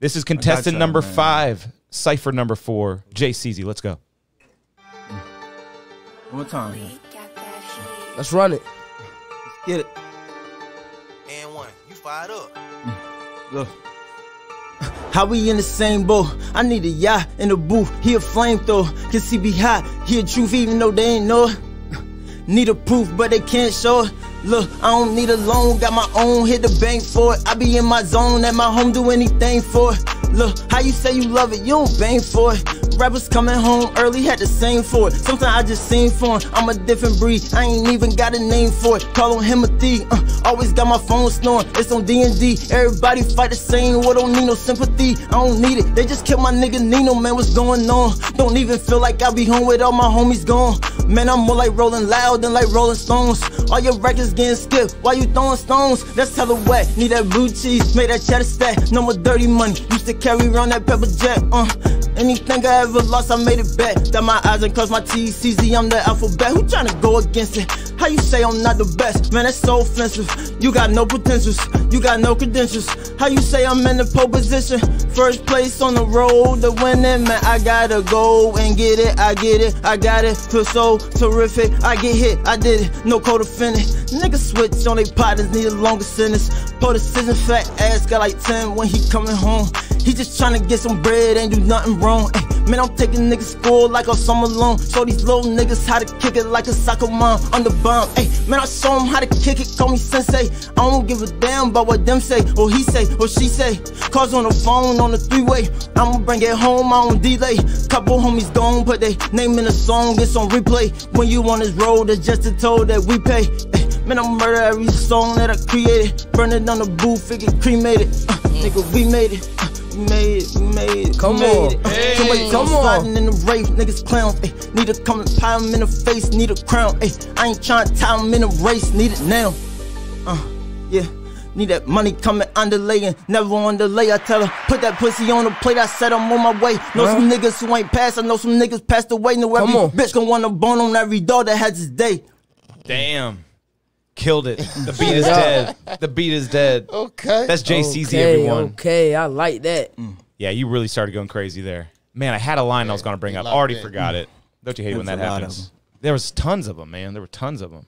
This is contestant y'all, number man. five, cipher number four, Jay Seazy. Let's go. One more time. Let's run it. Get it. And one, you fired up. Mm. Look. How we in the same boat? I need a yacht in the booth. He a flamethrower. Cause he be hot. He a truth even though they ain't know it. Need a proof, but they can't show it. Look, I don't need a loan, got my own, hit the bank for it. I be in my zone, at my home, do anything for it. Look, how you say you love it, you don't bang for it. Rappers coming home early, had the same for it. Sometimes I just sing for him. I'm a different breed, I ain't even got a name for it. Call on him a thief, uh, always got my phone snoring. It's on D&D, everybody fight the same, what don't need no sympathy. I don't need it, they just killed my nigga Nino, man, what's going on? Don't even feel like I be home with all my homies gone. Man, I'm more like rolling loud than like rolling stones. All your records getting skipped while you throwing stones. That's hella wet. Need that blue cheese, made that cheddar stack. No more dirty money. Used to carry around that pepper jet. Uh, anything I ever lost, I made it back. That my eyes and close my T's, CZ, I'm the alphabet. Who tryna go against it? How you say I'm not the best? Man, that's so offensive. You got no potentials, you got no credentials. How you say I'm in the pole position? First place on the road to winning, man. I gotta go and get it. I get it, I got it. Feel so terrific. I get hit, I did it. No co-defendant. Niggas switch on they partners, need a longer sentence. Po decision, fat ass got like 10 when he coming home. He just tryna get some bread, ain't do nothing wrong. Ay, man, I'm taking niggas school like on summer long. Show these little niggas how to kick it like a soccer mom on the bomb. Ay, man, I show show 'em how to kick it, call me sensei. I don't give a damn about what them say, or he say, or she say. Calls on the phone on the three-way. I'ma bring it home, I don't delay. Couple homies gone, put they name in a song, it's on replay. When you on this road, it's just a toll that we pay. Ay, man, I murder every song that I created. Burn it on the booth, it get cremated. Uh, nigga, we made it. Uh, we made it, we made it. Come we made on. It. Hey. somebody Come come on. sliding in the rave, niggas clown. Ay, need to come and pie 'em in the face, need a crown. Ay, I ain't trying to tie 'em in a race, need it now. Uh, yeah. Need that money coming underlaying, never on delay. I tell her, put that pussy on the plate. I said I'm on my way. Know some niggas who ain't passed. I know some niggas passed away. Know every Come on. bitch gon' want a bone on every dog that has his day. Damn. Killed it. The beat is dead. The beat is dead. Okay. That's Jay Seazy, okay, everyone. Okay, I like that. Mm. Yeah, you really started going crazy there. Man, I had a line I was going to bring up. locked Already in. forgot it. Don't you hate when that There's a lot of happens? There was tons of them, man. There were tons of them.